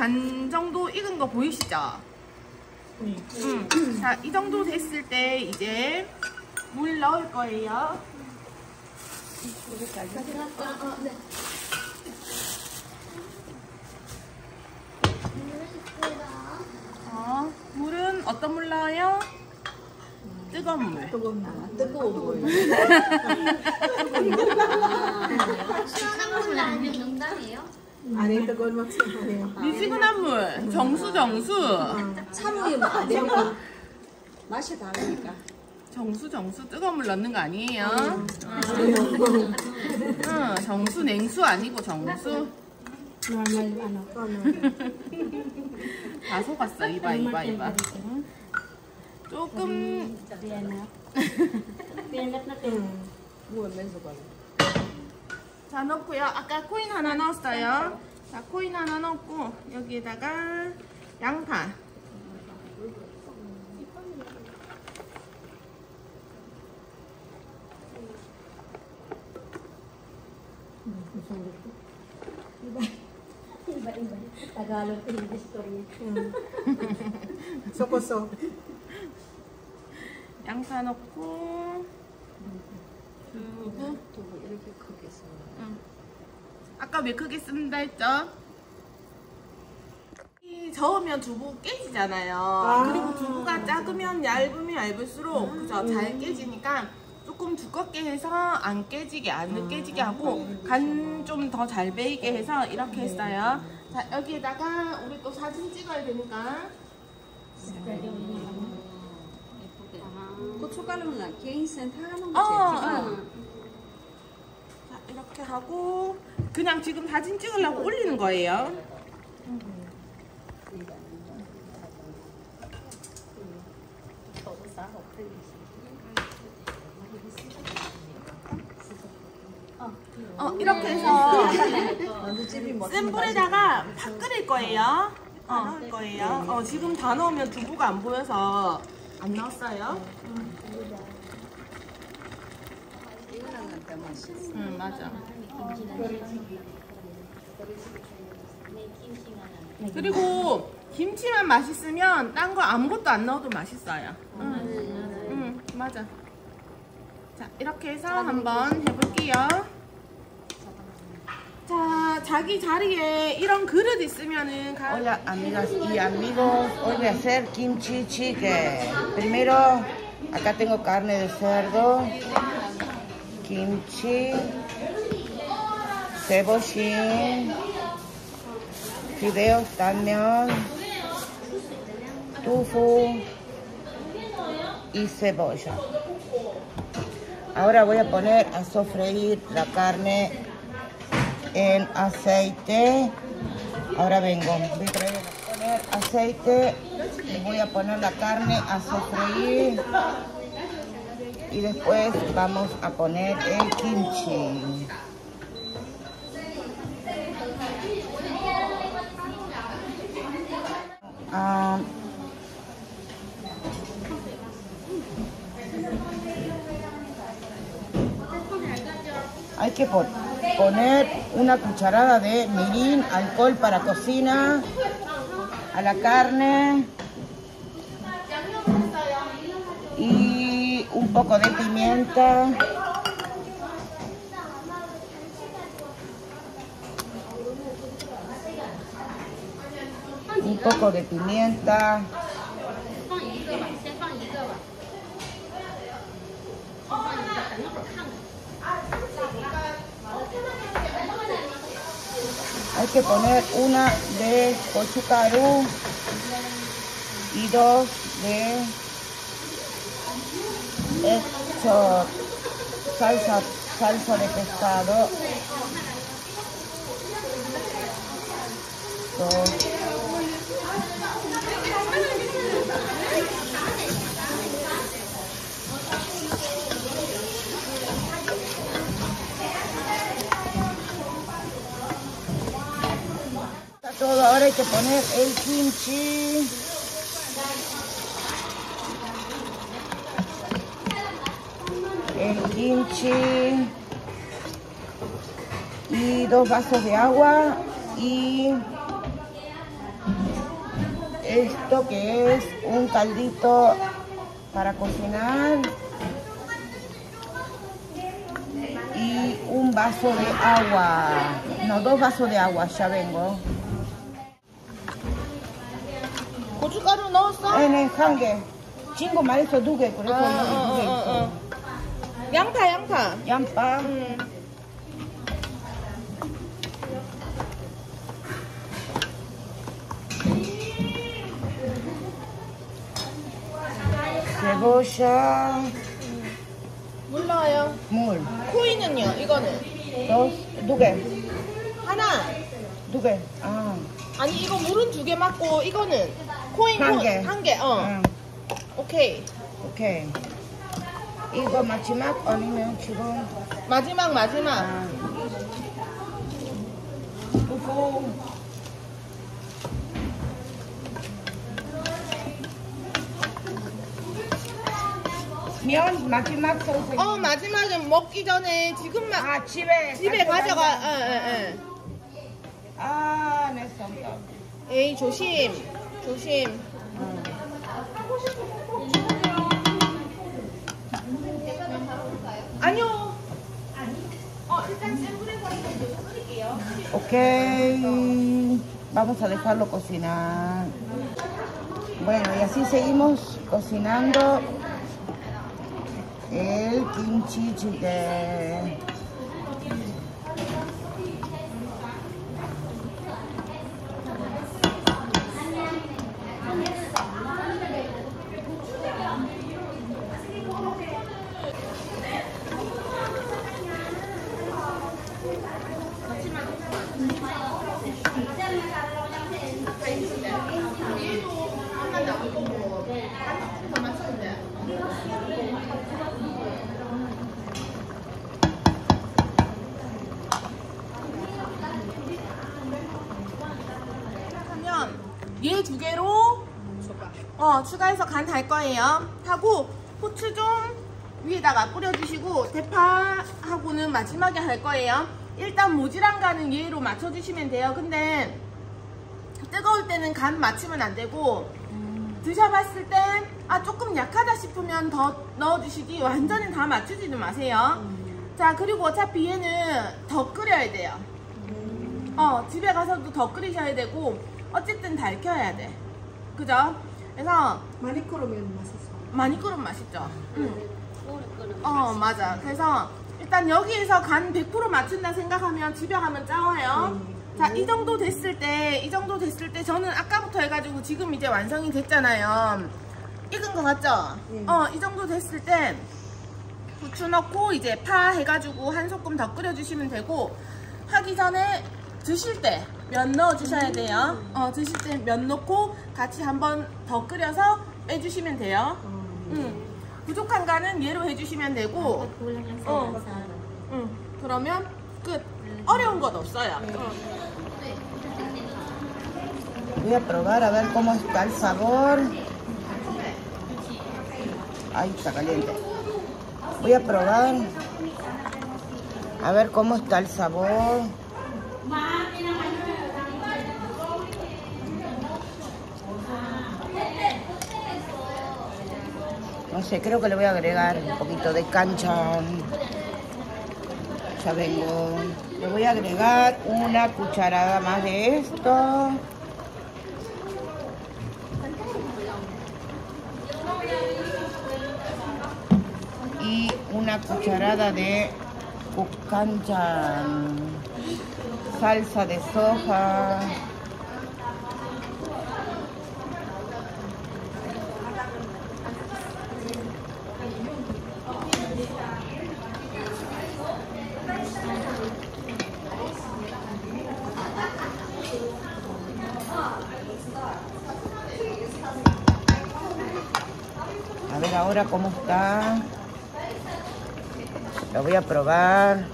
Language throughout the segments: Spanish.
반 정도 익은 거 보이시죠? 음. 자, 이 정도 됐을 때 이제 물 넣을 거예요. 어, 물은 어떤 물 넣어요? 뜨거운 물. 뜨거운 뜨거운 물. 시원한 물 아니면 농담이에요? 안에 뜨거운 물 생각해요. 미지근한 물. 정수, 정수. 참으면 안 되니까 맛이 다르니까. 정수, 정수. 뜨거운 물 넣는 거 아니에요? 응, 정수, 냉수 아니고 정수. 다 속았어. 이봐, 이봐, 이봐. 응? 조금 가. 자 넣고요. 아까 코인 하나 넣었어요. 자 코인 하나 넣고 여기에다가 양파. Tagalog. 양파 넣고 두부. 두부 이렇게 크게 썰어. 응. 아까 왜 크게 쓴다 했죠? 이 저으면 두부 깨지잖아요. 그리고 두부가 작으면 얇으면 얇을수록 그죠? 잘 깨지니까 조금 두껍게 해서 안 깨지게 안 느껴지게 하고 간 좀 더 잘 배이게 해서 이렇게 했어요. 자 여기에다가 우리 또 사진 찍어야 되니까 고춧가루는 15cent 하는 어, 거지. 어. 자 이렇게 하고 그냥 지금 사진 찍으려고 올리는 거예요. 어 이렇게 해서 센 불에다가 다 끓일 거예요. 어, 넣을 거예요. 어, 지금 다 넣으면 두부가 안 보여서 안 넣었어요. 응, 맞아. 그리고 김치만 맛있으면 딴 거 아무것도 안 넣어도 맛있어요. 응, 응, 맞아. 자, 이렇게 해서 한번 해볼게요. 자, 자기 자리에 이런 그릇 있으면은 가... Hola amigas y amigos, hoy voy a hacer kimchi chicken. Primero, acá tengo carne de cerdo, kimchi, cebollín, fideos también, tofu y cebolla. Ahora voy a poner a sofreír la carne en aceite. Ahora vengo. Voy a poner aceite. Le voy a poner la carne a sofreír. Y después vamos a poner el kimchi. Ah, Hay que po- poner una cucharada de mirin, alcohol para cocina, a la carne y un poco de pimienta. Un poco de pimienta. Hay que poner una de cochucarú y dos de esto, salsa, salsa de pescado. Todo, ahora hay que poner el kimchi. el kimchi y dos vasos de agua y esto que es un caldito para cocinar y un vaso de agua. No, dos vasos de agua, ya vengo. En el hangue. Chingo, maestro, duque, por eso ah, ah, ah, 양파 양파. 양파. 음. cebolla 몰라요. 물. 코인은요 이거는? dos 두개. 하나. 두개. 아. 아니 이거 물은 두 개 맞고 이거는 코인 한 코- 개. 한 개, 어. 응. 오케이. 오케이 이거 마지막 아니면 지금 마지막 마지막. 아. 후후 면 마지막 소스 어 마지막에 먹기 전에 지금만 아 집에 집에 가져가. 가져간다. 어, 어, 어. 아, 내 손톱. 에이 조심 조심. 아니요. 어 일단 센 불에서 이거 끓일게요. Ok, vamos a dejarlo cocinar. Bueno, y así seguimos cocinando el kimchi jjigae. 얘 두 개로 어 추가해서 간 달 거예요. 하고 후추 좀 위에다가 뿌려주시고 대파하고는 마지막에 할 거예요. 일단 모지랑 간은 얘로 맞춰주시면 돼요. 근데 뜨거울 때는 간 맞추면 안 되고 드셔봤을 때 아 조금 약하다 싶으면 더 넣어주시지 완전히 다 맞추지는 마세요. 자 그리고 어차피 얘는 더 끓여야 돼요. 어 집에 가서도 더 끓이셔야 되고 어쨌든 달켜야 돼. 그죠? 그래서 많이 끓으면 맛있어. 많이 끓으면 맛있죠. 응. 어 맞아. 그래서 일단 여기에서 간 100% 맞춘다 생각하면 집에 가면 짜와요. 자, 이 정도 됐을 때, 이 정도 됐을 때 저는 아까부터 해가지고 지금 이제 완성이 됐잖아요. 익은 거 같죠? 예. 어, 이 정도 됐을 때 부추 넣고 이제 파 해가지고 한 소끔 더 끓여주시면 되고 하기 전에 드실 때 면 넣어주셔야 돼요. 어, 드실 때 면 넣고 같이 한번 더 끓여서 빼주시면 돼요. 음. 부족한 간은 얘로 해주시면 되고 Oh. sa sa 음, 그러면 끝. 어려운 것 없어요. 어. Voy a probar a ver cómo está el sabor. Ay, está caliente. Voy a probar a ver cómo está el sabor. No sé, creo que le voy a agregar un poquito de cancha. Ya vengo. Le voy a agregar una cucharada más de esto. Y una cucharada de kukanchan. Salsa de soja. A ver ahora cómo está. Lo voy a probar.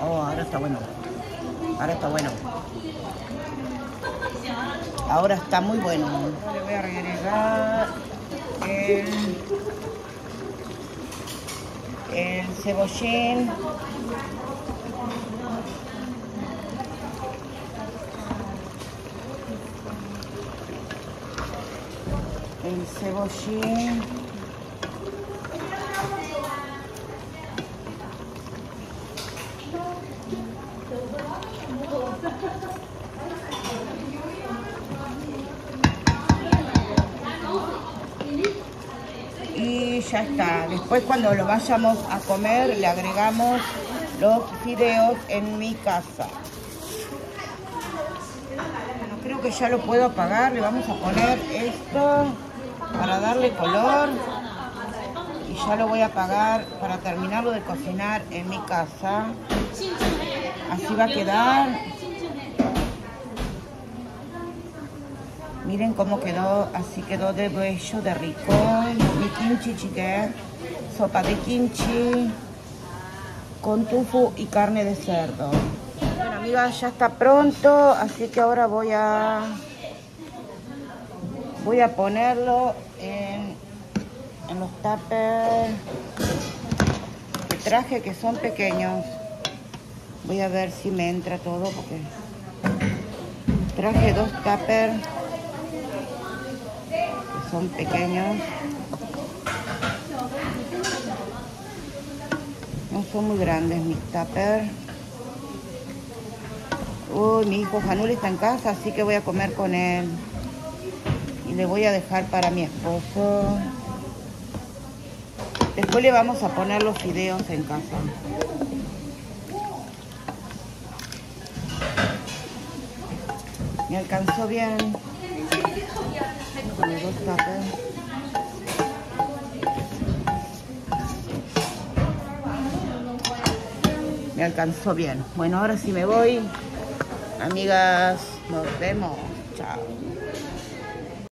Oh, ahora está bueno. Ahora está bueno. Ahora está muy bueno. Le voy a agregar el. El cebollín. Y ya está. Después cuando lo vayamos a comer le agregamos los fideos en mi casa. Bueno, creo que ya lo puedo apagar. Le vamos a poner esto para darle color. Y ya lo voy a apagar para terminarlo de cocinar en mi casa. Así va a quedar. Miren cómo quedó, así quedó de bello, de rico. Mi kimchi chique, sopa de kimchi con tofu y carne de cerdo. Bueno, amigas, ya está pronto, así que ahora voy a voy a ponerlo en, los tuppers que traje que son pequeños. Voy a ver si me entra todo porque traje dos tuppers son pequeños. No son muy grandes mis tuppers. Uy, mi hijo Janul está en casa, así que voy a comer con él. Le voy a dejar para mi esposo. Después le vamos a poner los fideos en casa. Me alcanzó bien. Me alcanzó bien. Bueno, ahora sí me voy. Amigas, nos vemos. Chao.